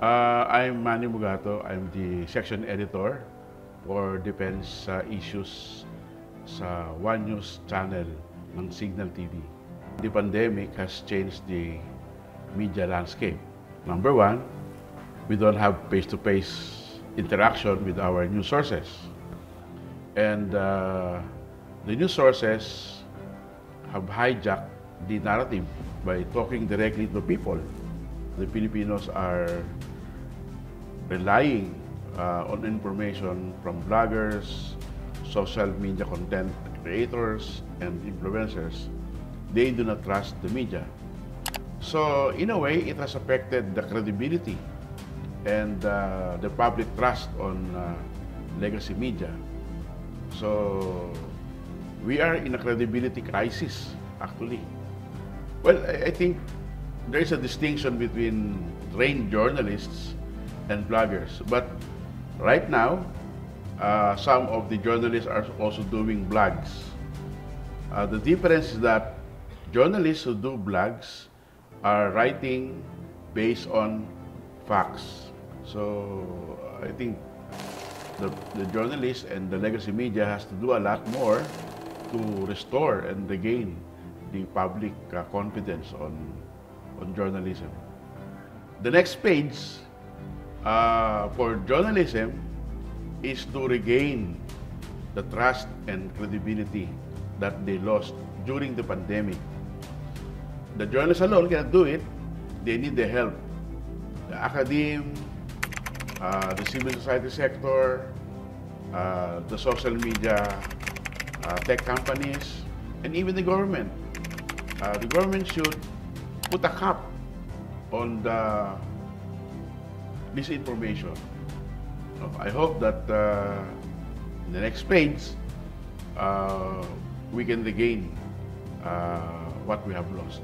Uh, I'm Manny Mugato. I'm the section editor for defense uh, issues sa One News channel ng Signal TV. The pandemic has changed the media landscape. Number one, we don't have face-to-face interaction with our news sources. And uh, the news sources have hijacked the narrative by talking directly to people. The Filipinos are relying uh, on information from bloggers, social media content creators, and influencers. They do not trust the media. So, in a way, it has affected the credibility and uh, the public trust on uh, legacy media. So, we are in a credibility crisis, actually. Well, I, I think there is a distinction between trained journalists and bloggers. But right now, uh, some of the journalists are also doing blogs. Uh, the difference is that journalists who do blogs are writing based on facts. So I think the, the journalists and the legacy media has to do a lot more to restore and regain the public uh, confidence on, on journalism. The next page uh, for journalism is to regain the trust and credibility that they lost during the pandemic. The journalists alone cannot do it. They need the help. The academe, uh, the civil society sector, uh, the social media, uh, tech companies, and even the government. Uh, the government should put a cap on the misinformation. I hope that uh, in the next page, uh, we can regain uh, what we have lost.